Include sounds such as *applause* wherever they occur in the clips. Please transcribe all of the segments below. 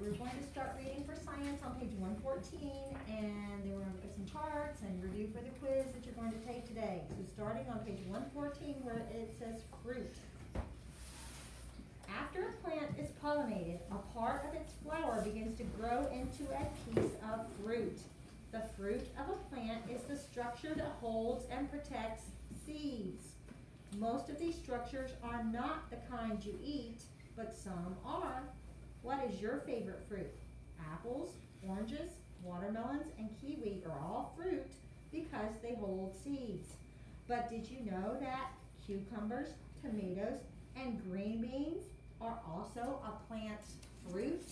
we're going to start reading for science on page one fourteen, and then we're gonna look at some charts and review for the quiz that you're going to take today. So starting on page one fourteen where it says fruit. After a plant is pollinated, a part of its flower begins to grow into a piece of fruit. The fruit of a plant is the structure that holds and protects seeds. Most of these structures are not the kind you eat, but some are. What is your favorite fruit? Apples, oranges, watermelons, and kiwi are all fruit because they hold seeds. But did you know that cucumbers, tomatoes, and green beans are also a plant's fruit?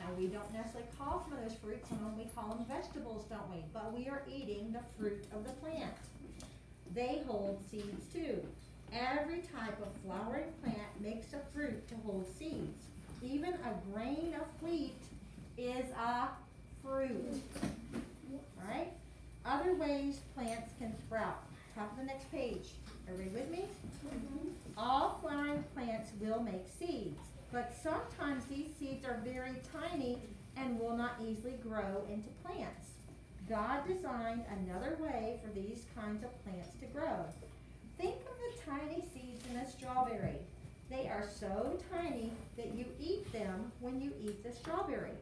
Now, we don't necessarily call some of those fruits, them we call them vegetables, don't we? But we are eating the fruit of the plant. They hold seeds too. Every type of flowering plant makes a fruit to hold seeds. Even a grain of wheat is a fruit. Alright? Other ways plants can sprout. Top of the next page. Everybody with me? Mm-hmm. All flowering plants will make seeds, but sometimes these seeds are very tiny and will not easily grow into plants. God designed another way for these kinds of plants to grow. Think of the tiny seeds in a strawberry. They are so tiny that you eat them when you eat the strawberry.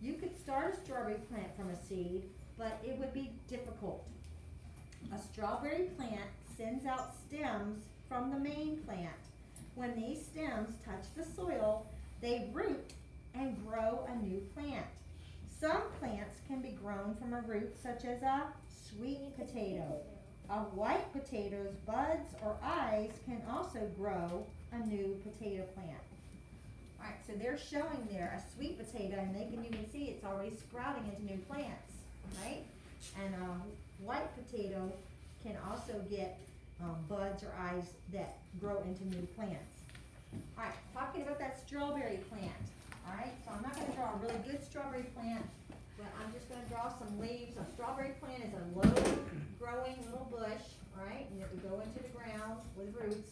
You could start a strawberry plant from a seed, but it would be difficult. A strawberry plant sends out stems from the main plant. When these stems touch the soil, they root and grow a new plant. Some plants can be grown from a root such as a sweet potato. A white potatoes, buds or eyes can also grow a new potato plant. Alright, so they're showing there a sweet potato and they can, can see it's already sprouting into new plants, right? And a white potato can also get um, buds or eyes that grow into new plants. Alright, talking about that strawberry plant. Alright, so I'm not gonna draw a really good strawberry plant, but I'm just gonna draw some leaves. A strawberry plant is a low it would go into the ground with roots.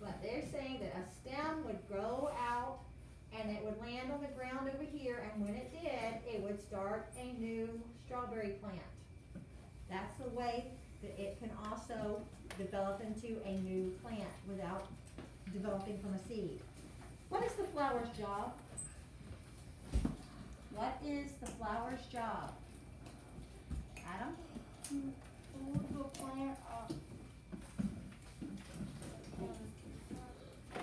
But they're saying that a stem would grow out and it would land on the ground over here, and when it did, it would start a new strawberry plant. That's the way that it can also develop into a new plant without developing from a seed. What is the flower's job? What is the flower's job? Adam? The plant up.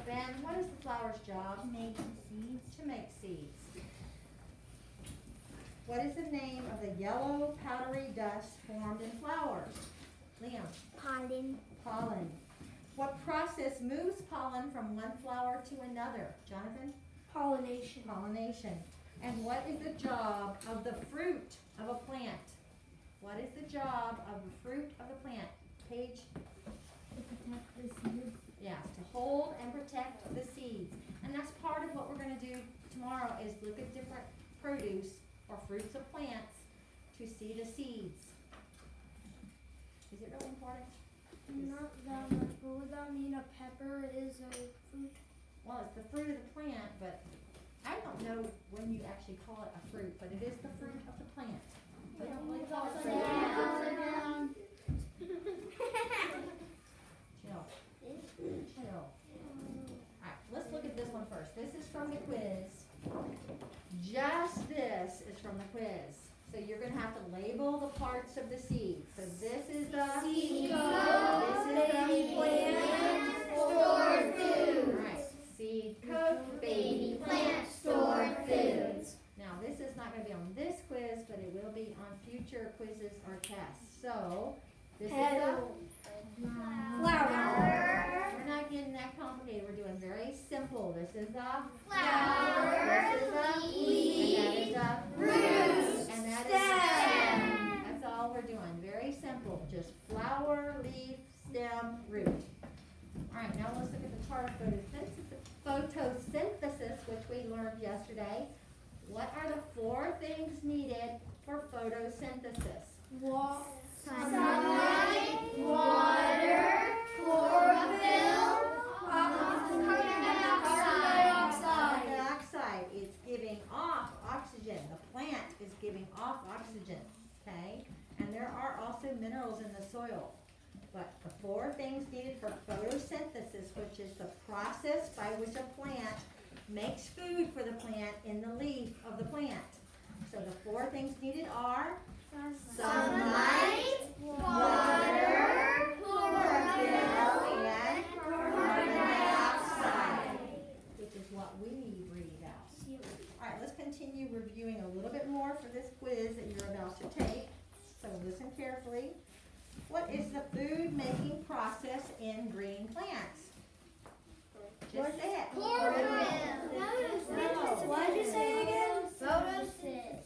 Ben, what is the flower's job? Making seeds. To make seeds. What is the name of the yellow powdery dust formed in flowers? Liam? Pollen. Pollen. What process moves pollen from one flower to another? Jonathan? Pollination. Pollination. And what is the job of the fruit of a plant? What is the job of the fruit of the plant? Page, To protect the seeds. Yeah, to hold and protect the seeds. And that's part of what we're gonna do tomorrow is look at different produce or fruits of plants to see the seeds. Is it really important? Not that much, but would that mean a pepper is a fruit? Well, it's the fruit of the plant, but I don't know when you actually call it a fruit, but it is the fruit of the plant. They don't really call it fruit. Chill. Chill. Alright, let's look at this one first. This is from the quiz. Just this is from the quiz. So you're gonna have to label the parts of the seed. So this is the. Seed This coat, is baby plant, stored foods. Alright, seed coat, Baby plant, stored foods. Now, this is not gonna be on this quiz, but it will be on future quizzes or tests. So, this is the. Petal. Flower. We're not getting that complicated, we're doing very simple. This is a Flower. This is the. Leaf. And that is the. Roots. And that is. Stem. That's all we're doing, very simple, just flower, leaf, stem, root. Alright, now let's look at the chart of photosynthesis, photosynthesis, which we learned yesterday. What are the four things needed for photosynthesis? Wa- Sunlight, water, chlorophyll, carbon dioxide. Carbon dioxide, it's giving soil. But the four things needed for photosynthesis, which is the process by which a plant makes food for the plant in the leaf of the plant. So the four things needed are Sunlight, water, chlorophyll, and carbon dioxide, which is what we breathe out. All right, let's continue reviewing a little bit more for this quiz that you're about to take. So listen carefully. What is the food making process in green plants? Just say it. Chlorophyll. What did you say again? Photosynthesis.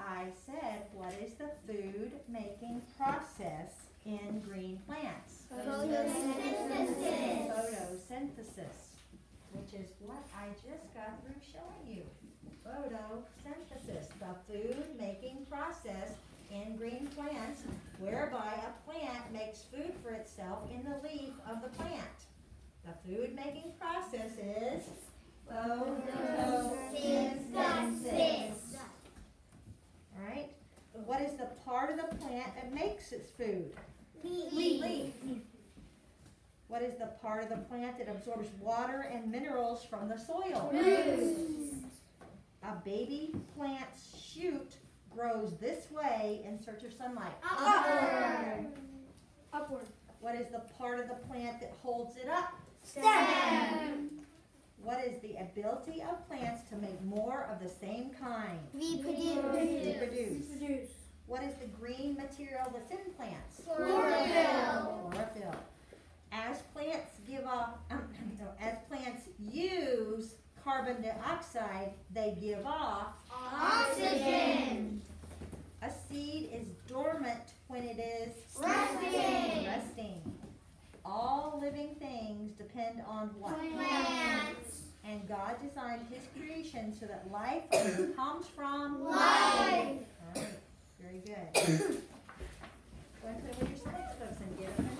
I said, what is the food making process in green plants? Photosynthesis. Photosynthesis, which is what I just got through showing you. The food making process in green plants whereby a plant makes food for itself in the leaf of the plant. The food making process is photosynthesis. Alright, what is the part of the plant that makes its food? Leaf. What is the part of the plant that absorbs water and minerals from the soil? A baby plant's shoot grows this way in search of sunlight. Uh-uh. Upward. Upward. What is the part of the plant that holds it up? Stem. What is the ability of plants to make more of the same kind? Reproduce. Reproduce. What is the green material that's in plants? Chlorophyll. Chlorophyll. As plants give off, *clears throat* as plants use carbon dioxide, they give off. Oxygen. A seed is dormant when it is Resting. resting. All living things depend on what? Plants. And God designed His creation so that life *coughs* comes from Life. Right, very good. *coughs* Go ahead and put it with your